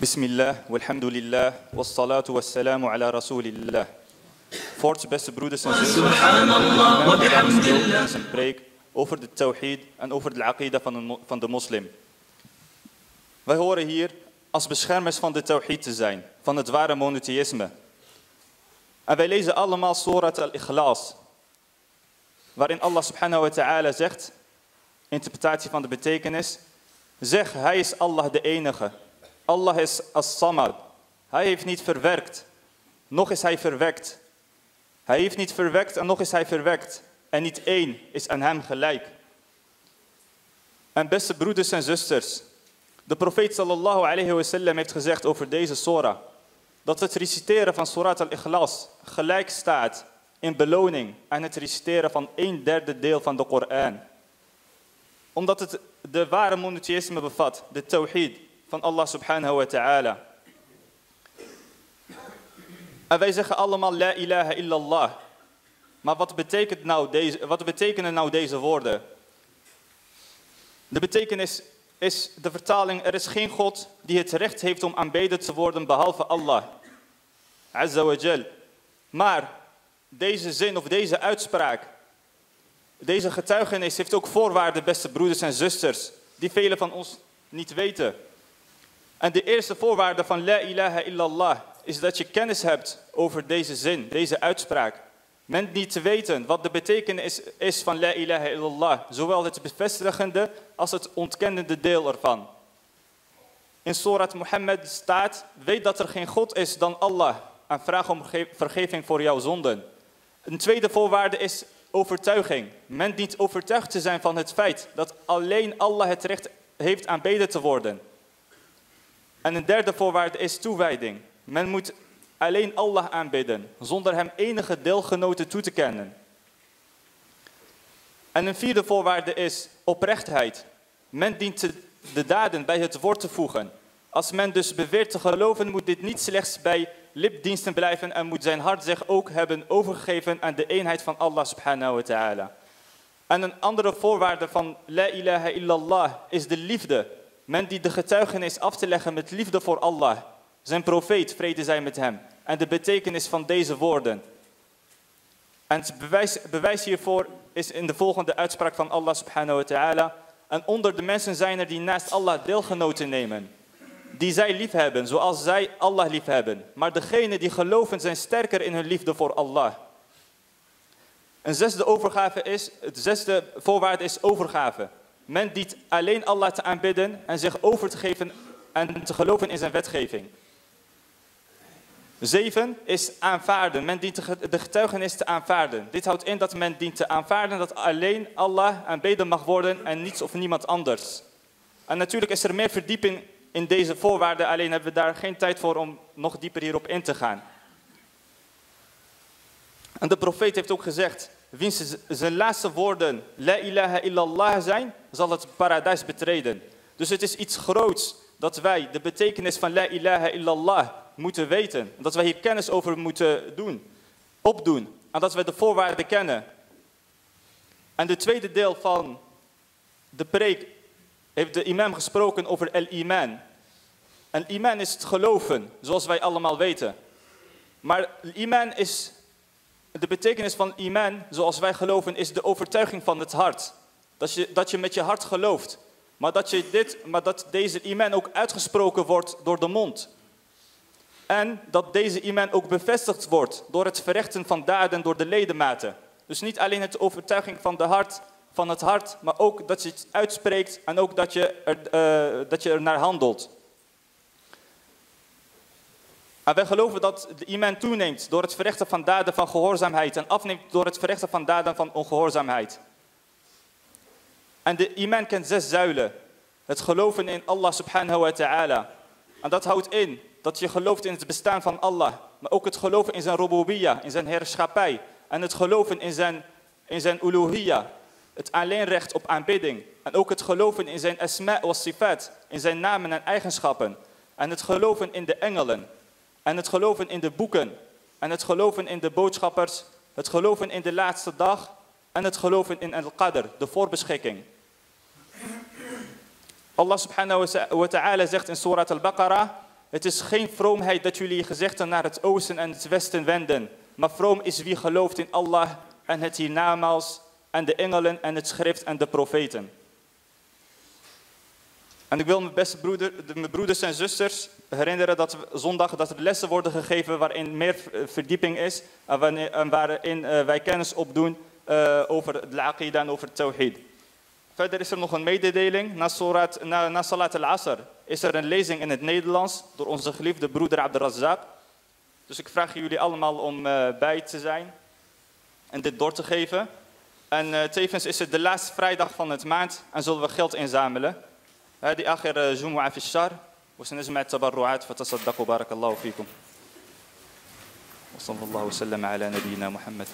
بسم الله والحمد لله والصلاة والسلام على رسول الله. Voorts, beste broeders en zusters, een preek over de tawhid en over de aqida van, een mo- van de moslim. Wij horen hier als beschermers van de tawhid te zijn, van het ware monotheïsme. En wij lezen allemaal Surat al-Ikhlas, waarin Allah subhanahu wa ta'ala zegt, interpretatie van de betekenis, zeg, hij is Allah de enige. Allah is as-samad. Hij heeft niet verwerkt, nog is hij verwekt. Hij heeft niet verwekt en nog is hij verwekt. En niet één is aan hem gelijk. En beste broeders en zusters, de profeet sallallahu alayhi wa sallam heeft gezegd over deze surah, dat het reciteren van surat al-Ikhlas gelijk staat in beloning aan het reciteren van een derde deel van de Koran. Omdat het de ware monotheïsme bevat, de tawhid van Allah subhanahu wa ta'ala. En wij zeggen allemaal la ilaha illallah. Maar wat, betekent nou deze, wat betekenen nou deze woorden? De betekenis is de vertaling, er is geen God die het recht heeft om aanbeden te worden behalve Allah. Azza wa jal. Maar deze zin of deze uitspraak, deze getuigenis heeft ook voorwaarden, beste broeders en zusters, die velen van ons niet weten. En de eerste voorwaarde van la ilaha illallah is dat je kennis hebt over deze zin, deze uitspraak. Men niet te weten wat de betekenis is van la ilaha illallah, zowel het bevestigende als het ontkennende deel ervan. In Surat Mohammed staat, weet dat er geen God is dan Allah en vraag om ge- vergeving voor jouw zonden. Een tweede voorwaarde is overtuiging. Men dient overtuigd te zijn van het feit dat alleen Allah het recht heeft aanbeden te worden. En een derde voorwaarde is toewijding. Men moet alleen Allah aanbidden, zonder hem enige deelgenoten toe te kennen. En een vierde voorwaarde is oprechtheid. Men dient de daden bij het woord te voegen. Als men dus beweert te geloven, moet dit niet slechts bij lipdiensten blijven en moet zijn hart zich ook hebben overgegeven aan de eenheid van Allah subhanahu wa ta'ala. En een andere voorwaarde van la ilaha illallah is de liefde. Men die de getuigenis af te leggen met liefde voor Allah, zijn profeet, vrede zij met hem. En de betekenis van deze woorden. En het bewijs, bewijs hiervoor is in de volgende uitspraak van Allah subhanahu wa ta'ala. En onder de mensen zijn er die naast Allah deelgenoten nemen. Die zij lief hebben, zoals zij Allah lief hebben. Maar degenen die geloven zijn sterker in hun liefde voor Allah. Een zesde overgave is, het zesde voorwaarde is overgave. Men dient alleen Allah te aanbidden en zich over te geven en te geloven in zijn wetgeving. Zeven is aanvaarden. Men dient de ge- de getuigenis te aanvaarden. Dit houdt in dat men dient te aanvaarden dat alleen Allah aanbeden mag worden en niets of niemand anders. En natuurlijk is er meer verdieping in deze voorwaarden, alleen hebben we daar geen tijd voor om nog dieper hierop in te gaan. En de profeet heeft ook gezegd, wiens zijn laatste woorden la ilaha illallah zijn, zal het paradijs betreden. Dus het is iets groots dat wij de betekenis van la ilaha illallah moeten weten. Dat wij hier kennis over moeten doen, opdoen. En dat wij de voorwaarden kennen. En de tweede deel van de preek heeft de imam gesproken over el-iman. En iman is het geloven, zoals wij allemaal weten. Maar iman is de betekenis van iman, zoals wij geloven, is de overtuiging van het hart. Dat je, dat je met je hart gelooft. Maar dat, je dit, maar dat deze iman ook uitgesproken wordt door de mond. En dat deze iman ook bevestigd wordt door het verrichten van daden door de ledematen. Dus niet alleen het overtuiging van, de hart, van het hart, maar ook dat je het uitspreekt en ook dat je er, eh, dat je er naar handelt. En wij geloven dat de iman toeneemt door het verrichten van daden van gehoorzaamheid en afneemt door het verrichten van daden van ongehoorzaamheid. En de iman kent zes zuilen. Het geloven in Allah subhanahu wa ta'ala. En dat houdt in dat je gelooft in het bestaan van Allah. Maar ook het geloven in zijn rububiyyah, in zijn heerschappij. En het geloven in zijn, in zijn uluhiyyah. Het alleenrecht op aanbidding. En ook het geloven in zijn asma wa sifat. In zijn namen en eigenschappen. En het geloven in de engelen. En het geloven in de boeken. En het geloven in de boodschappers. Het geloven in de laatste dag. En het geloven in al-qadr, de voorbeschikking. Allah subhanahu wa ta'ala zegt in Surat al-Baqarah. Het is geen vroomheid dat jullie gezichten naar het oosten en het westen wenden. Maar vroom is wie gelooft in Allah en het hiernamaals en de engelen en het schrift en de profeten. En ik wil mijn beste broeder, broeders en zusters herinneren dat we zondag dat er lessen worden gegeven waarin meer verdieping is en waarin eh, wij kennis opdoen uh, over de aqida en over het tawhid. Verder is er nog een mededeling. Na, na, na Salat al-Asr is er een lezing in het Nederlands door onze geliefde broeder Abdelrazak. Dus ik vraag jullie allemaal om bij te zijn en dit door te geven. En tevens is het de laatste vrijdag van het maand en zullen we geld inzamelen. هذه آخر جمعة في الشهر وسنجمع التبرعات فتصدقوا بارك الله فيكم. وصلى الله وسلم على نبينا محمد.